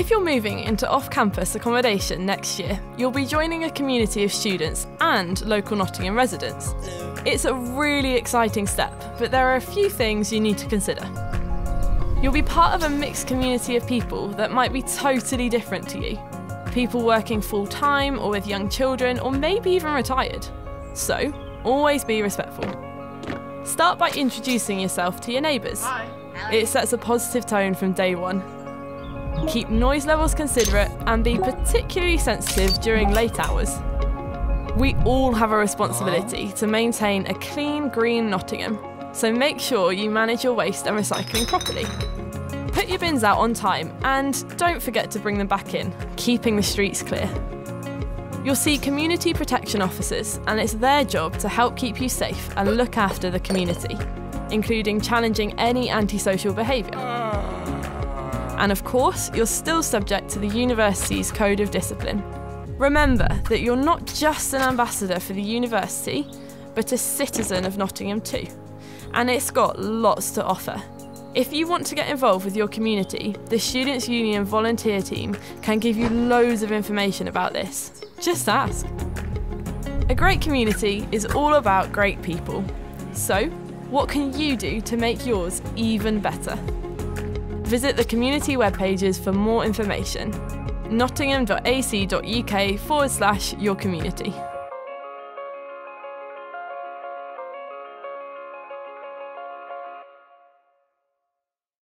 If you're moving into off campus accommodation next year, you'll be joining a community of students and local Nottingham residents. It's a really exciting step, but there are a few things you need to consider. You'll be part of a mixed community of people that might be totally different to you. People working full time or with young children, or maybe even retired. So, always be respectful. Start by introducing yourself to your neighbours. It sets a positive tone from day one. Keep noise levels considerate and be particularly sensitive during late hours. We all have a responsibility to maintain a clean, green Nottingham, so make sure you manage your waste and recycling properly. Put your bins out on time and don't forget to bring them back in, keeping the streets clear. You'll see community protection officers, and it's their job to help keep you safe and look after the community, including challenging any antisocial behaviour. And of course, you're still subject to the university's Code of Discipline. Remember that you're not just an ambassador for the university, but a citizen of Nottingham too. And it's got lots to offer. If you want to get involved with your community, the Students' Union volunteer team can give you loads of information about this. Just ask. A great community is all about great people. So, what can you do to make yours even better? Visit the community web pages for more information. nottingham.ac.uk forward slash your community.